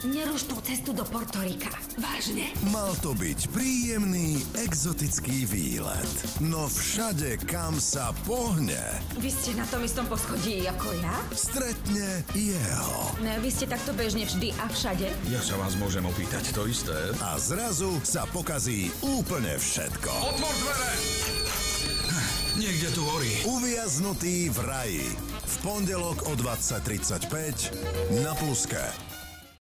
Neruš tú cestu do Portorika. Vážne? Mal to byť príjemný, exotický výlet. No všade, kam sa pohne. Vy ste na tom istom poschodí ako ja? Stretne jeho. Ne, vy ste takto bežne vždy a všade? Ja sa vás môžem opýtať to isté. A zrazu sa pokazí úplne všetko. Otvor dvere! Niekde tu horí. Uviaznutý v raji. V pondelok o 20.35 na Pluske.